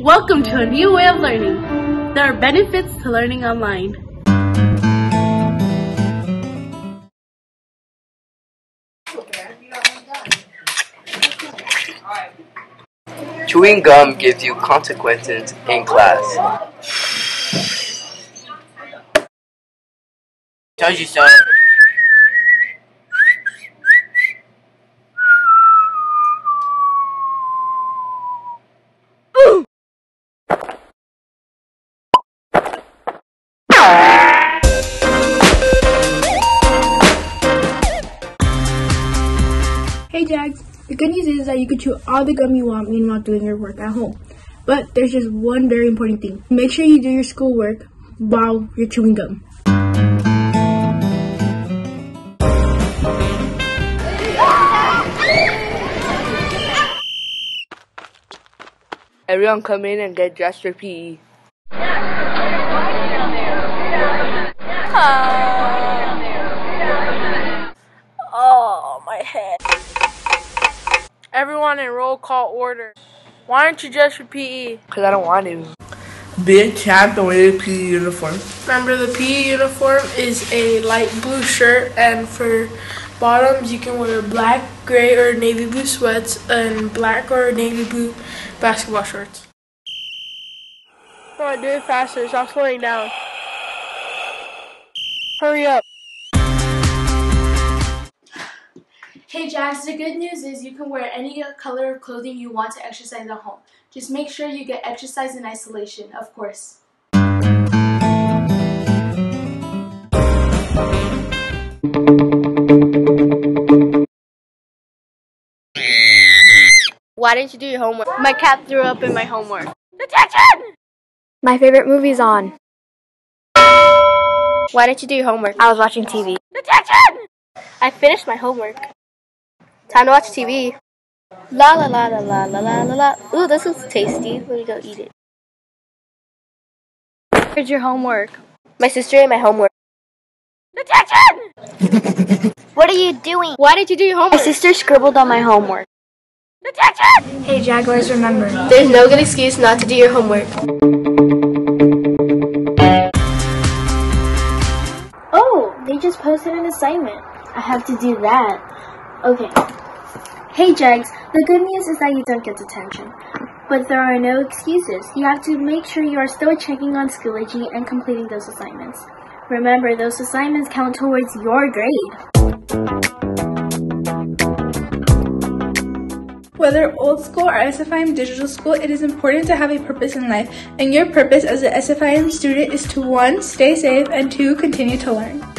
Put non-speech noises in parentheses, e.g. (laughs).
Welcome to a new way of learning. There are benefits to learning online. Chewing gum gives you consequences in class. Told you so. Hey Jags, the good news is that you can chew all the gum you want meanwhile doing your work at home. But there's just one very important thing. Make sure you do your schoolwork while you're chewing gum. Everyone come in and get dressed for PE my head. Everyone in roll call order. Why aren't you dressed for PE? Cause I don't want to. Be a champ and wear a PE uniform. Remember, the PE uniform is a light blue shirt, and for bottoms, you can wear black, gray, or navy blue sweats and black or navy blue basketball shorts. Come on, do it faster. Stop slowing down. Hurry up. Hey Jags, the good news is you can wear any color of clothing you want to exercise at home. Just make sure you get exercise in isolation, of course. Why didn't you do your homework? My cat threw up in my homework. My favorite movie's on. Why didn't you do your homework? I was watching TV. I finished my homework. Time to watch TV. La la la la la la la la la. Ooh, this looks tasty. Let me go eat it. Where's your homework? My sister and my homework. (laughs) What are you doing? Why did you do your homework? My sister scribbled on my homework. Hey Jaguars, remember. There's no good excuse not to do your homework. Oh, they just posted an assignment. I have to do that. Okay. Hey Jags, the good news is that you don't get detention. But there are no excuses. You have to make sure you are still checking on Schoology and completing those assignments. Remember, those assignments count towards your grade. Whether old school or SFIM digital school, it is important to have a purpose in life. And your purpose as an SFIM student is to one, stay safe, and two, continue to learn.